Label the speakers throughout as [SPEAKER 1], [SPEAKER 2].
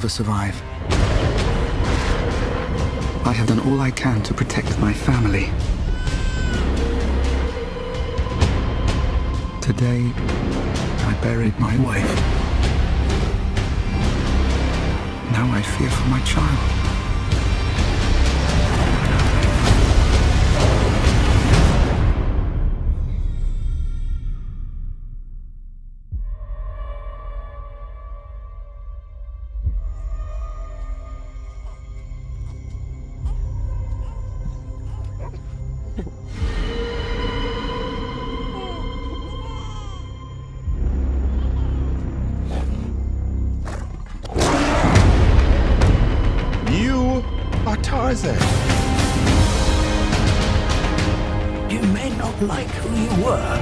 [SPEAKER 1] never survive. I have done all I can to protect my family. Today, I buried my wife. Now I fear for my child.
[SPEAKER 2] Are Tarzan.
[SPEAKER 3] You may not like who you were.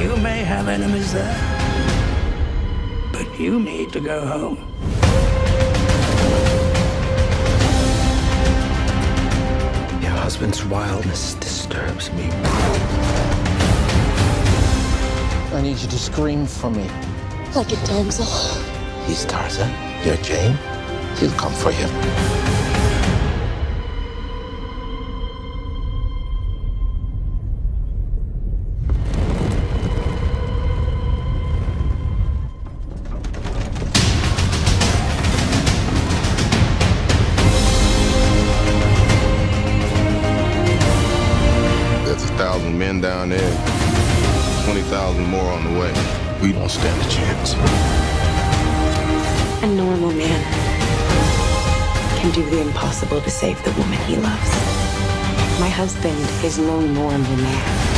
[SPEAKER 3] You may have enemies there. But you need to go home.
[SPEAKER 4] Your husband's wildness disturbs me.
[SPEAKER 5] I need you to scream for me.
[SPEAKER 6] Like a damsel.
[SPEAKER 4] He's Tarzan. You're Jane. He'll come for you.
[SPEAKER 2] There's a thousand men down there, 20,000 more on the way. We don't stand a chance.
[SPEAKER 6] A normal man can do the impossible to save the woman he loves. My husband is no more normal man.